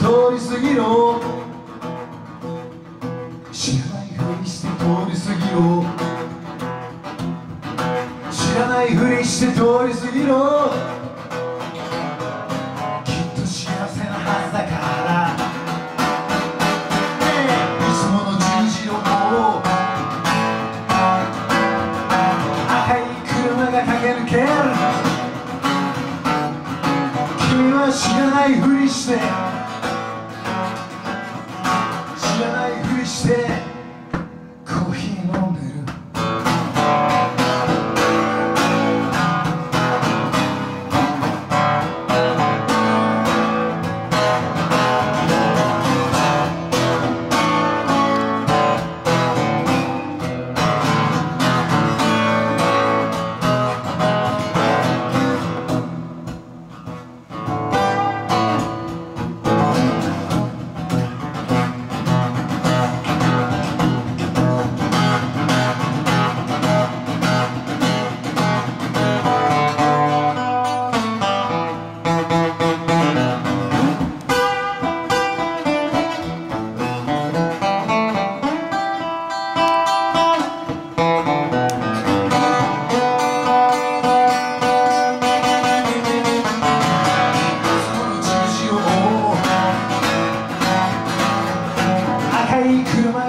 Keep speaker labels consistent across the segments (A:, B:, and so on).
A: 通り過ぎろ知らないふりして通り過ぎろ知らないふりして通り過ぎろきっと幸せなはずだからいつもの十字路を赤い車が駆け抜ける君は知らないふりして。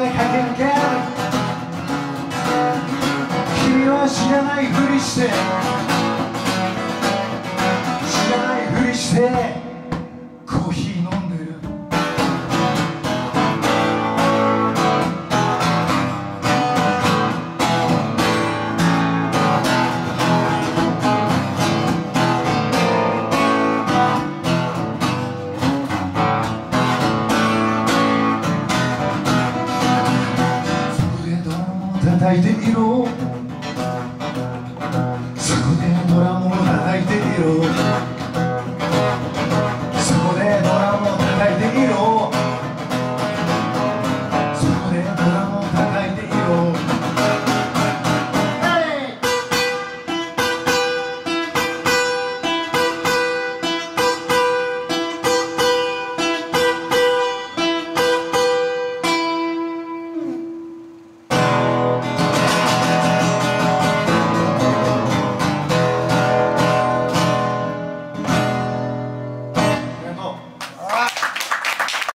A: い車が駆け抜け君は知らないふりして。知らないふりして。いていろ